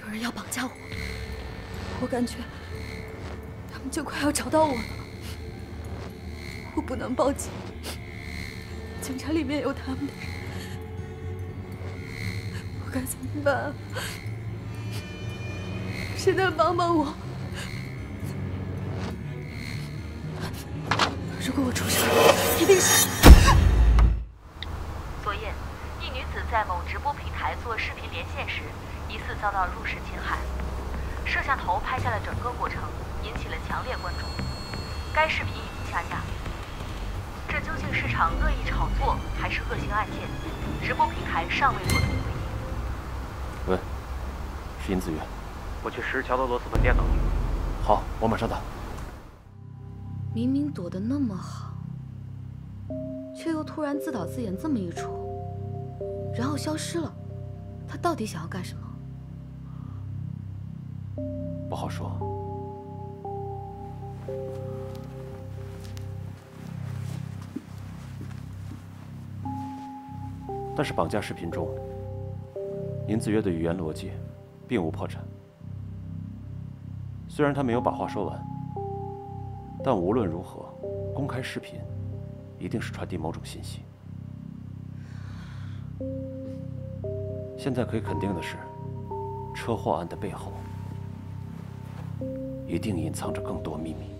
有人要绑架我，我感觉他们就快要找到我了。我不能报警，警察里面有他们的人，我该怎么办？谁能帮帮我？如果我出事，一定是……一女子在某直播平台做视频连线时，疑似遭到入室侵害，摄像头拍下了整个过程，引起了强烈关注。该视频已经下架。这究竟是场恶意炒作，还是恶性案件？直播平台尚未做出回应。喂，是殷子月，我去石桥的螺丝粉店等你。好，我马上到。明明躲得那么好，却又突然自导自演这么一出，然后消失了。他到底想要干什么？不好说。但是绑架视频中，林子月的语言逻辑并无破绽。虽然他没有把话说完，但无论如何，公开视频一定是传递某种信息。现在可以肯定的是，车祸案的背后一定隐藏着更多秘密。